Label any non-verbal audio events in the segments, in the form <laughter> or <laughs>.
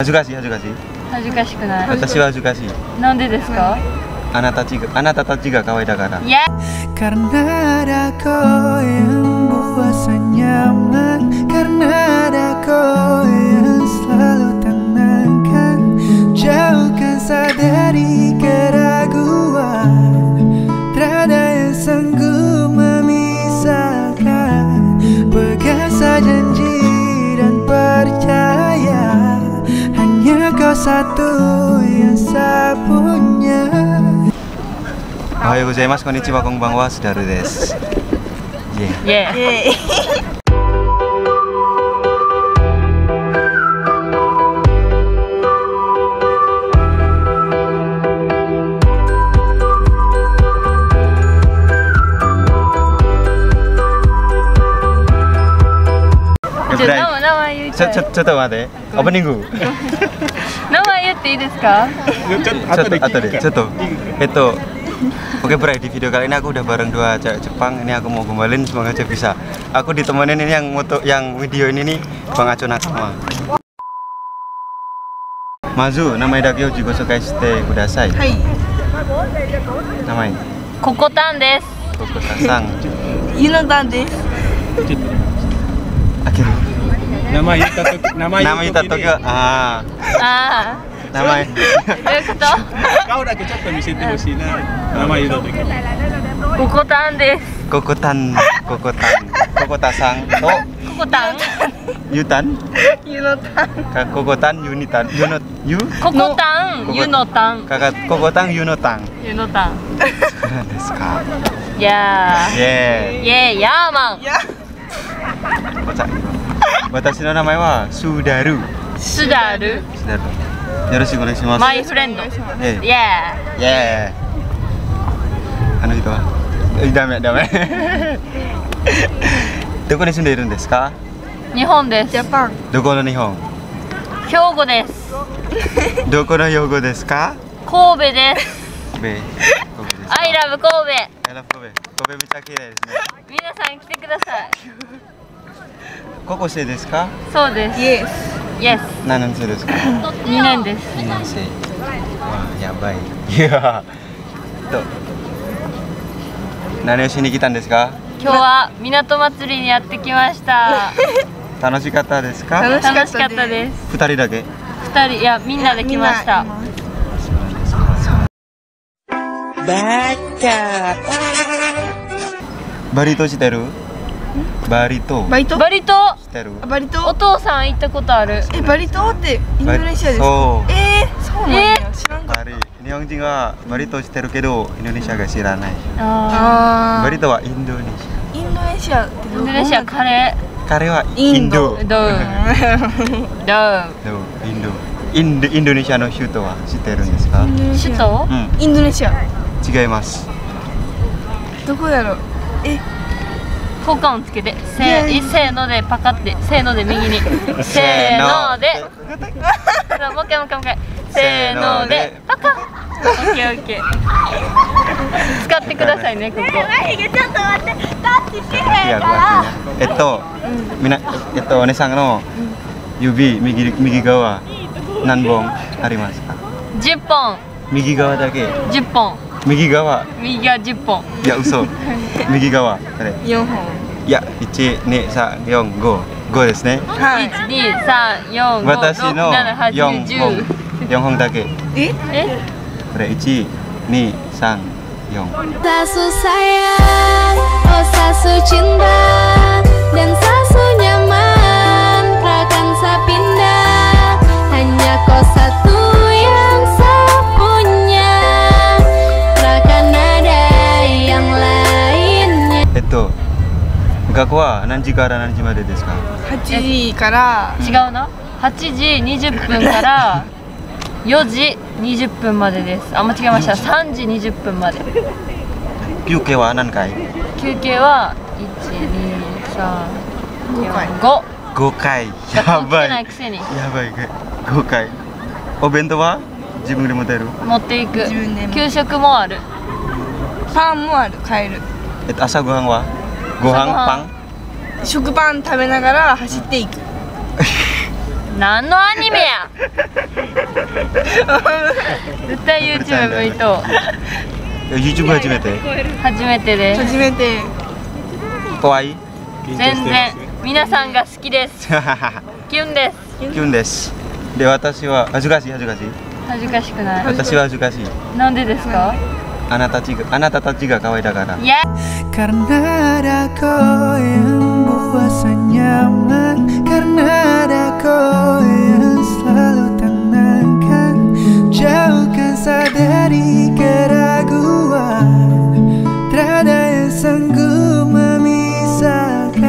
恥ずかしい恥ずかしい恥ずかしくない私は恥ずかしいなんでですかあなたたちがあなたたちが可愛いだからいや Karena ada kau yang buat senyaman Karena ada kau yang selalu tenangkan Jauhkan saya dari keraguan satu yang saya punya おはようございますちょちょちょっと待ってオープニング名前言っていいですか ちょっと後でちょっとえっとOke Bray, di video kali ini aku udah bareng dua cewek Jepang Ini aku mau gembalin, semoga aja bisa Aku ditemenin ini yang moto, yang video ini nih Bang Aco Nakama Mazu, nama Idakyo juga suka shite kudasai はい、名前ココタン 名前言ったとき名前名前言った時はああー名前あどういうこと顔だけちょっと見せてほしいな名前言ったときココタンですココタンココタンココタさんとココタンユタンゆのたん。Kak コタンユニタンユノユココタンココユノタン Kakak ココタンユノタンユノタン何ですかいやイエーイエーイヤーマンいや、ーイわた私の名前はスーダルスダルスダルよろしくお願いします。マイフレンドえ。イエイエーイあの人は？えダメダメ。<laughs> どこに住んでいるんですか？ーイ日本です。ジャパン。どこの日本？兵庫です。<laughs> どこの用語ですか？神戸です。神戸。神戸です I love 神戸。I love 神戸。神戸めっちゃ綺麗ですね。皆さん来てください高校生ですか？イそうです。エス。イエス何年生ですか？<laughs> 2年です。2年生。わあやばい。いや。と何をしに来たんですか？今日は港祭りにやってきました。<laughs> 楽しかったですか？楽しかったです。二人だけ？二人いやみんなで来ました。バリ島知ってる？バリ島。バリ島？バリ島？バリお島。父さん行ったことある？え、バリ島ってインドネシアですか？そう。えー、そうなんや。知らんかっバリ。日本人はバリ島知ってるけどインドネシアが知らない。た。ああバリ島はインドネシー。インドネシアってーインドネシアカレア彼はインド。インド。ードウドそう？インド。インドインドネシアの首都は知ってるんですか？インドネウシア首都？うん。インドネシア。違います。どこやろ。え、交換をつけてせーのでパカってせーので右に。<laughs> せーの。<laughs> で。もう一回もう一回もう一回。せーのでパカオッケーオッケー。使ってくださいねここ。いや、artinya. えっと、みな、えっと、お姉さんの指、右、右側、何本ありますか？10本。右側だけ、10本右側、右が10本いや、嘘。<laughs> 右側、これ。四本。いや、1、2、3、4、5。5ですね。はい。12345私の4 67810本。4本だけ。え、え？これ、1、2、3、4。Sasu sayang, oh sasu cinta Dan 学校は何時から何時までですか？八時から。違うな。8時20分から <laughs> 4時20分までです。あ間違えました。3時。20分まで。休憩は何回？休憩は12345 ?5 回。やばい。ないくせに。ばい。5回。お弁当は？自分で持てる？持っていく。給食もある。パンもある。買える。えっと、朝ごはんは？ご飯？朝ごはん。パン？食パン食べながら走っていく。何のアニメや。<laughs> 絶対 YouTube 向いとう YouTube 初めて？初めてです。初めて。かわいい全然皆さんが好きです。<laughs> キュンです。キュンです。で私は恥ずかしい恥ずかしい。恥ずかしくない。私は恥ずかしい。なんでですか？あなたたちがあなたたちが可愛いだから。い や Karena ada kau yang buat nyaman Karena ada kau yang selalu tenangkan Jauhkan saya dari keraguan Tiada yang sanggup memisahkan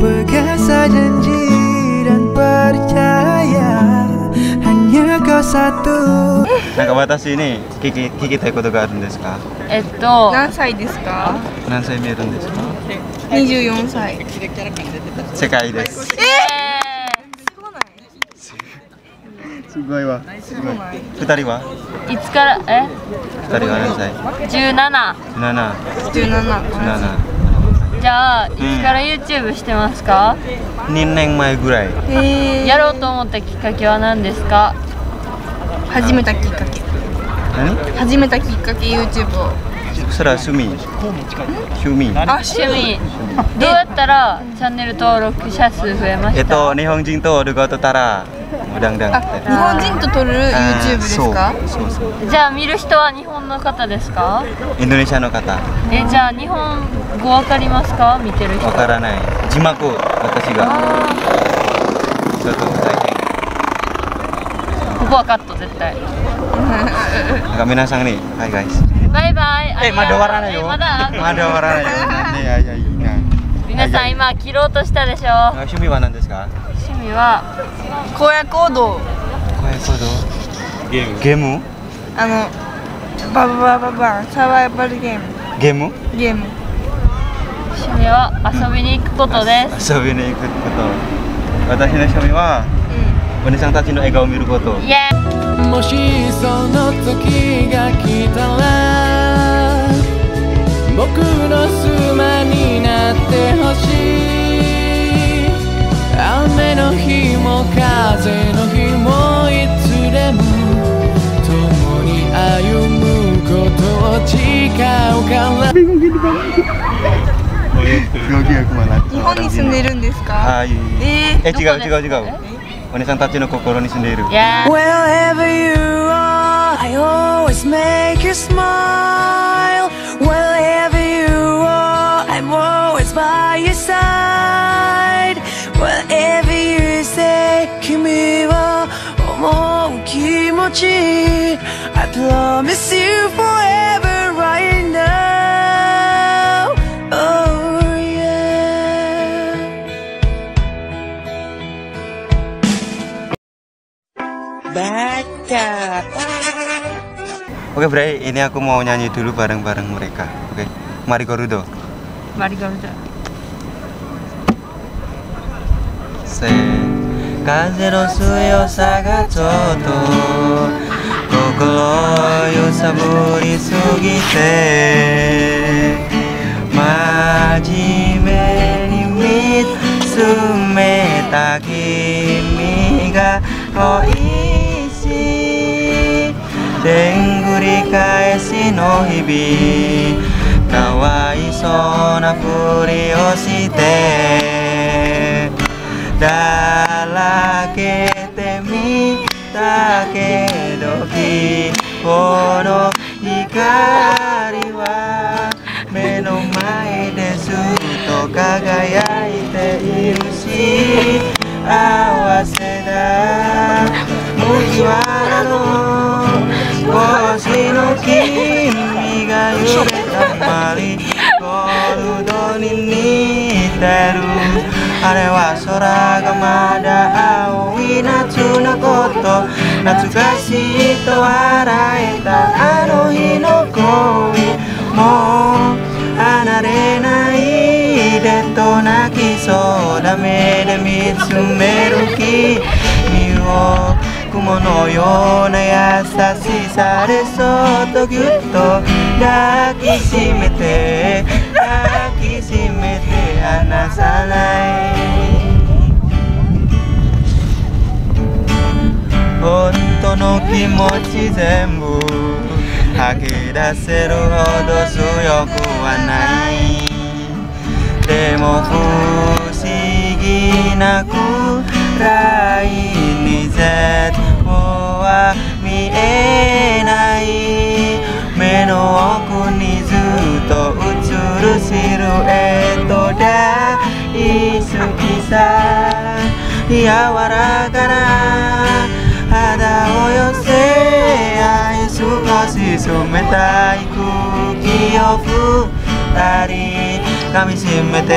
Pegang saja janji dan percaya Hanya kau satu なんか私に聞き聞きたいことがあるんですかえっと何歳ですか何歳見えるんですか 24歳。世界です。すごない。すごいわ。二人は？えーいつから？え？二人は何歳？17 17 17 17じゃあいつから YouTube してますか、2年前ぐらい。へえやろうと思ったきっかけは何ですか？始めたきっかけ。何？始めたきっかけ YouTube をそれは趣味。趣味。あ趣味。どうやったらチャンネル登録者数増えました？えっと日本人とルゴとたらダンダンあ日本人と撮る YouTube ですか？そうそうじゃあ見る人は日本の方ですか？インドネシアの方。えじゃあ日本語わかりますか？見てる人。わからない。字幕私が。ちょっと大変。ここはカット絶対。なんか皆さんにはいガイスバイバイ。えまだ終わらないよ。えまだ？まだ終わらないよ。なんでいやいやいいな皆さん今切ろうとしたでしょ？あ趣味は何ですか？趣味は荒野行動。こういうことゲーム。ゲーム？あのバババババンサバイバルゲーム。ゲーム？ゲーム。趣味は遊びに行くことです。遊びに行くこと。私の趣味はお姉さんたちの笑顔を見ること。イエーイ。もしその時が来たら僕の妻になってほしい雨の日も風の日もいつでも共に歩むことを誓うから日本に住んでるんですか Ah, iya. えー eh 違う違う違うお姉さんたちの心に住んでいる Yeah. Well, by your side. Whatever you say, 君は思う気持ち I promise you forever right now. Oh yeah. Baca. Oke Bray, ini aku mau nyanyi dulu bareng-bareng mereka Oke, mari Gorudo マリ せ風の強さがちょっと心揺さぶりすぎて。真面目に見つめた君が恋しい。でんぐり返しの日々かわいそうなふりをして。だらけてみたけど希望の光は目の前でずっと輝いているし合わせだ。麦わらの腰の君が揺れたまりゴールドに似てる。あれは空がまだ青い夏のこと。懐かしいと笑えたあの日の恋。もう離れないでと泣きそうだ目で見つめる君を雲のような優しさでそっとぎゅっと抱きしめて抱きしめて。離さない。本当の気持ち全部吐き出せるほど強くはない。でも不思議なく柔らかな肌を寄せ合い少し冷たい空気を二人噛みしめて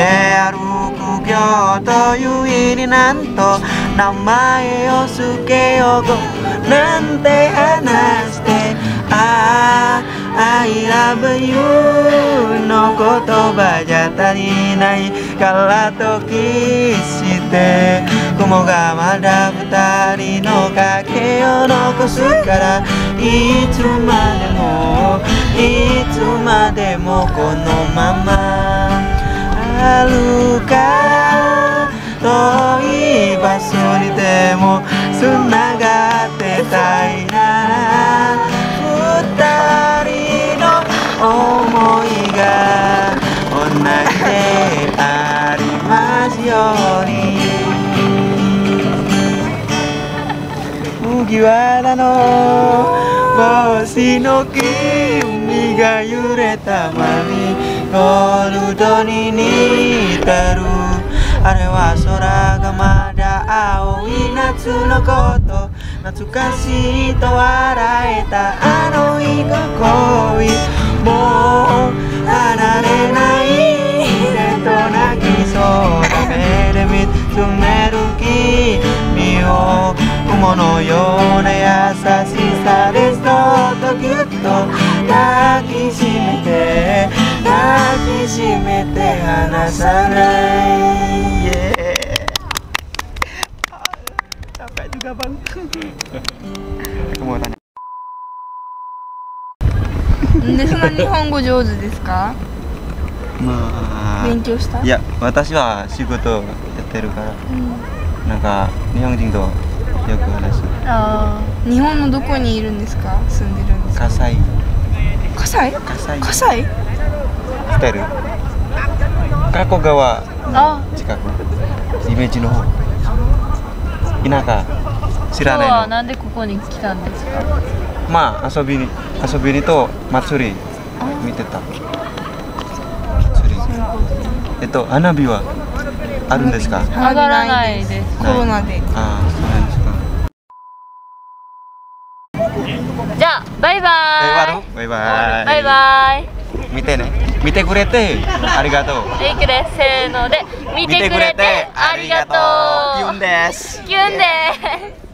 歩く今日という日になんと名前を付けようなんて話してああ I love you の言葉じゃ足りないから時して。雲がまだ二人の影を残すからいつまでもいつまでもこのまま。歩か遠い場所にでもつながってたいな。二人。思いが同じでありますように。麦わらの帽子の君が揺れたまにゴールドに似てる。あれは空がまだ青い夏のこと。懐かしいと笑えたあの日がような優しさでそっとぎゅっと抱きしめて抱きしめて離さない、yeah. capek juga bang aku mau tanya なんでそんな日本語上手ですか？まあ。勉強した？いや私は仕事やってるから。うん。なんか日本人とよく話す。あ日本のどこにいるんですか？住んでるんですか？葛西葛西葛西知ってる加古川。ーあ。近く。イメージの方。田舎。知らないの。はなんでここに来たんですか？まあ遊びに遊びにと祭り。見てた。祭り。えっと花火はあるんですか？上がらないです。コロナで。ああそうなんですかじゃあバイバえーイバイバイ。バイバイ。見てね。見てくれてありがとう。レイクですせーので見てくれてありがとう。キュンです。キュンです